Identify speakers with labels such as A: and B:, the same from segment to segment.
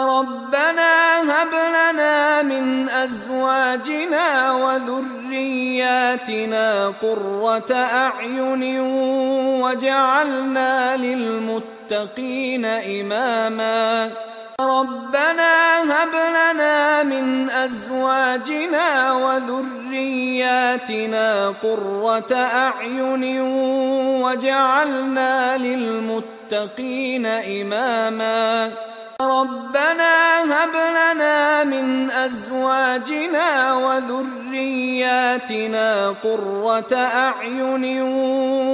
A: ربنا هب لنا من أزواجنا وذرياتنا قرة أعين وجعلنا للمتقين إماما. ربنا هب لنا من أزواجنا وذرياتنا قرة أعين وجعلنا للمتقين إماما. ربنا هب لنا من أزواجنا وذرياتنا قرة أعين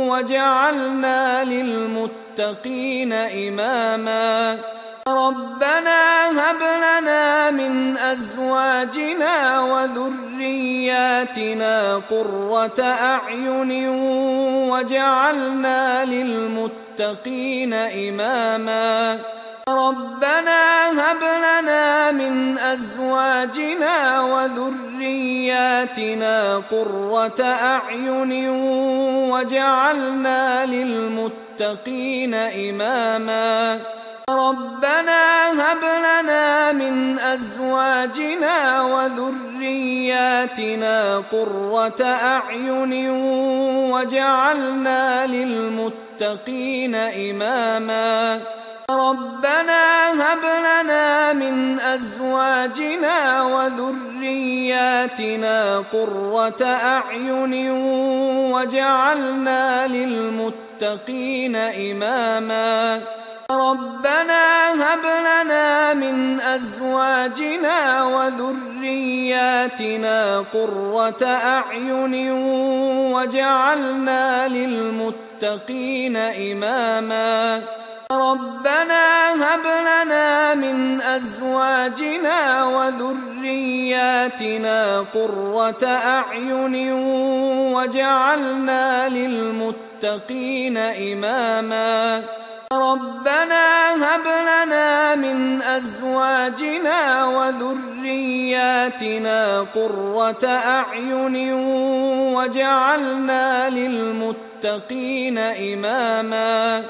A: وجعلنا للمتقين إماما. ربنا هب لنا من أزواجنا وذرياتنا قرة أعين وجعلنا للمتقين إماما. ربنا هب لنا من أزواجنا وذرياتنا قرة أعين وجعلنا للمتقين إماما. ربنا هب لنا من أزواجنا وذرياتنا قرة أعين وجعلنا للمتقين إماما. ربنا هب لنا من أزواجنا وذرياتنا قرة أعين وجعلنا للمتقين إماما. ربنا هب لنا من أزواجنا وذرياتنا قرة أعين وجعلنا للمتقين إماما. ربنا هب لنا من أزواجنا وذرياتنا قرة أعين وجعلنا للمتقين إماما. ربنا هب لنا من أزواجنا وذرياتنا قرة أعين وجعلنا للمتقين إماما.